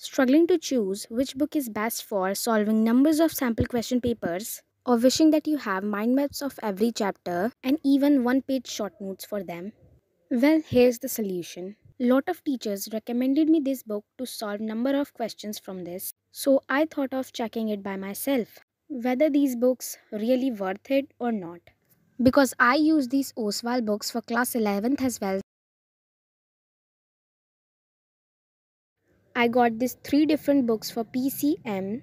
Struggling to choose which book is best for solving numbers of sample question papers, or wishing that you have mind maps of every chapter and even one page short notes for them? Well, here's the solution. Lot of teachers recommended me this book to solve number of questions from this, so I thought of checking it by myself whether these books really worth it or not. Because I use these Oswaal books for class 11th as well I got these three different books for PCM.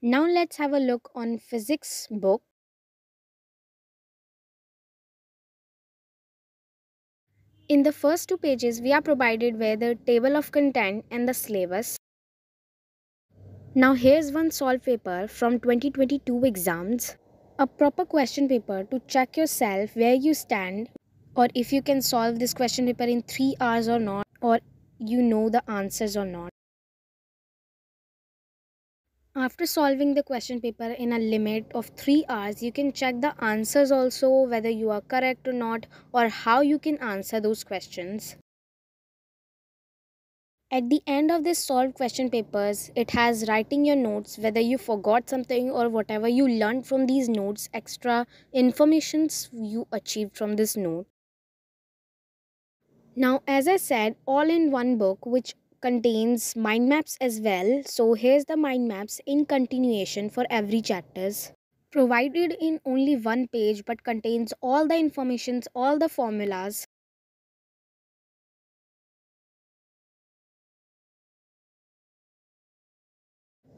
Now let's have a look on physics book. In the first two pages, we are provided with the table of content and the syllabus. Now here's one solved paper from 2022 exams a proper question paper to check yourself where you stand or if you can solve this question paper in 3 hours or not or you know the answers or not. After solving the question paper in a limit of 3 hours, you can check the answers also whether you are correct or not or how you can answer those questions. At the end of this solved question papers, it has writing your notes whether you forgot something or whatever you learned from these notes, extra informations you achieved from this note. Now, as I said, all in one book which contains mind maps as well. So here's the mind maps in continuation for every chapters provided in only one page but contains all the informations all the formulas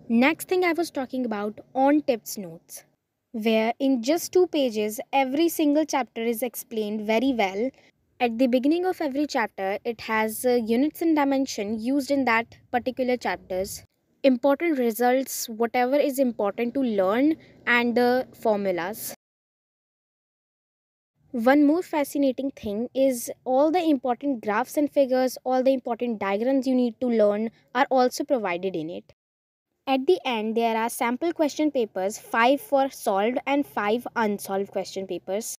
Next thing I was talking about on tips notes, where in just two pages, every single chapter is explained very well. At the beginning of every chapter, it has uh, units and dimension used in that particular chapters, important results, whatever is important to learn, and the formulas. One more fascinating thing is all the important graphs and figures, all the important diagrams you need to learn are also provided in it. At the end, there are sample question papers, 5 for solved and 5 unsolved question papers.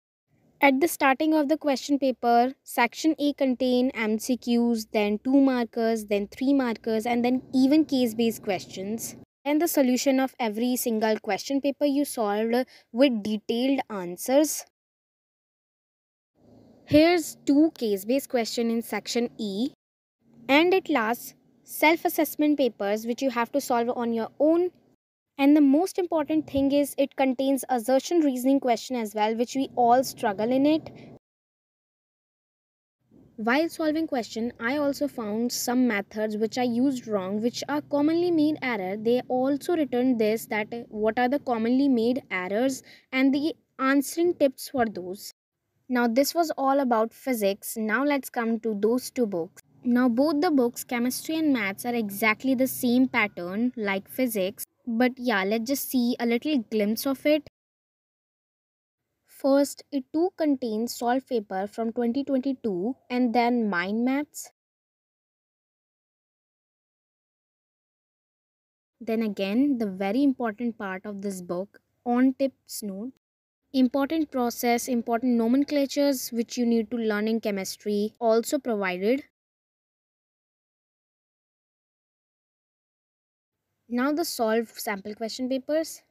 At the starting of the question paper, section A contain MCQs, then 2 markers, then 3 markers and then even case-based questions. And the solution of every single question paper you solved with detailed answers. Here's two case-based question in section E. And at last, self-assessment papers which you have to solve on your own. And the most important thing is it contains assertion reasoning question as well which we all struggle in it. While solving question i also found some methods which i used wrong which are commonly made error. They also returned this that what are the commonly made errors and the answering tips for those. Now this was all about physics. Now let's come to those two books now both the books, chemistry and maths, are exactly the same pattern like physics. But yeah, let's just see a little glimpse of it. First, it too contains solved paper from 2022 and then mind maps. Then again, the very important part of this book, on tips note. Important process, important nomenclatures which you need to learn in chemistry also provided. Now the solved sample question papers,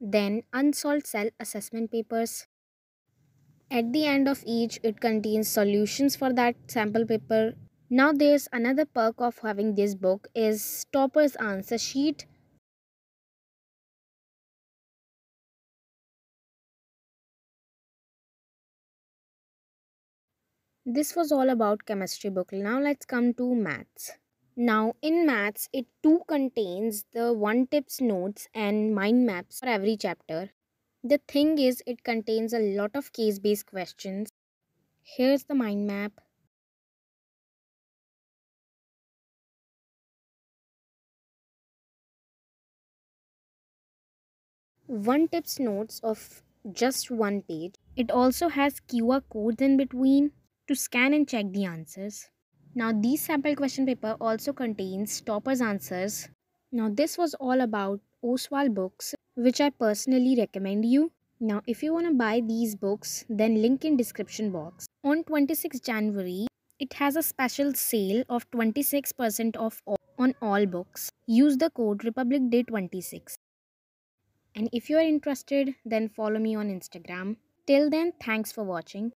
then unsolved self assessment papers. At the end of each, it contains solutions for that sample paper. Now there's another perk of having this book is topper's answer sheet. This was all about chemistry book. Now let's come to maths. Now in maths, it too contains the one tips notes and mind maps for every chapter. The thing is, it contains a lot of case based questions. Here's the mind map. One tips notes of just one page. It also has QR codes in between to scan and check the answers. Now these sample question paper also contains toppers answers. Now this was all about Oswaal books which I personally recommend you. Now, if you want to buy these books, then link in description box. On 26 January, it has a special sale of 26% off on all books. Use the code Republic Day 26. And if you are interested, then follow me on Instagram. Till then, thanks for watching.